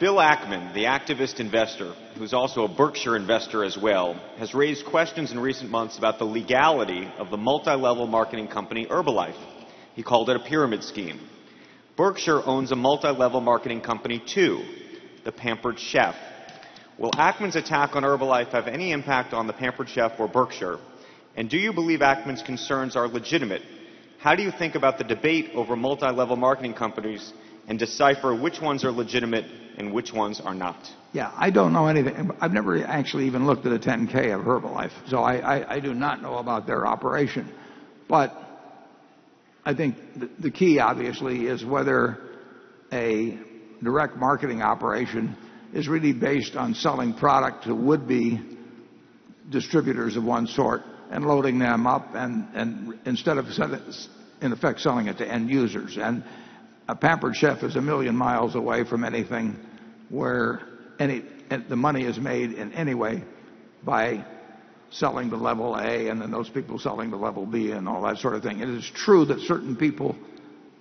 Bill Ackman, the activist investor, who's also a Berkshire investor as well, has raised questions in recent months about the legality of the multi level marketing company Herbalife. He called it a pyramid scheme. Berkshire owns a multi level marketing company too, the Pampered Chef. Will Ackman's attack on Herbalife have any impact on the Pampered Chef or Berkshire? And do you believe Ackman's concerns are legitimate? How do you think about the debate over multi level marketing companies and decipher which ones are legitimate and which ones are not? Yeah, I don't know anything. I've never actually even looked at a 10K of Herbalife, so I, do not know about their operation. But I think the, key, obviously, is whether a direct marketing operation is really based on selling product to would be distributors of one sort and loading them up and, and instead of in effect selling it to end users. And a pampered chef is a million miles away from anything where any, the money is made in any way by selling to level A and then those people selling to level B and all that sort of thing. It is true that certain people,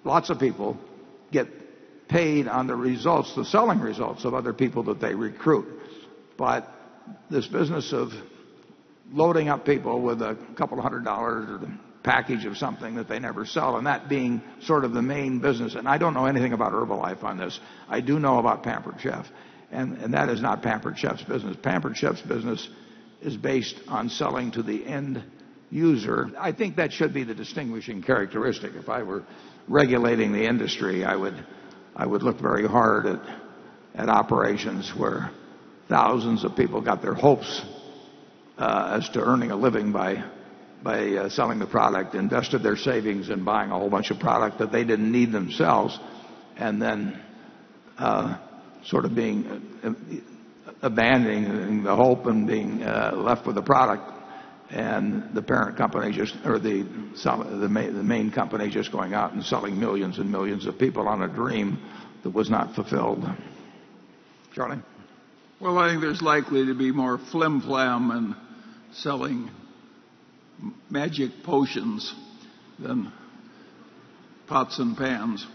lots of people, get paid on the results, the selling results of other people that they recruit. But this business of loading up people with a couple hundred dollars or the package of something that they never sell, and that being sort of the main business. And I don't know anything about Herbalife on this. I do know about Pampered Chef, and, and that is not Pampered Chef's business. Pampered Chef's business is based on selling to the end user. I think that should be the distinguishing characteristic. If I were regulating the industry, I would, I would look very hard at, at operations where thousands of people got their hopes uh, as to earning a living by, by uh, selling the product, invested their savings in buying a whole bunch of product that they didn't need themselves, and then uh, sort of being uh, abandoning the hope and being left with the product and the parent company just or the the main, the main company just going out and selling millions and millions of people on a dream that was not fulfilled. Charlie? Well, I think there's likely to be more flim flam and selling magic potions than pots and pans.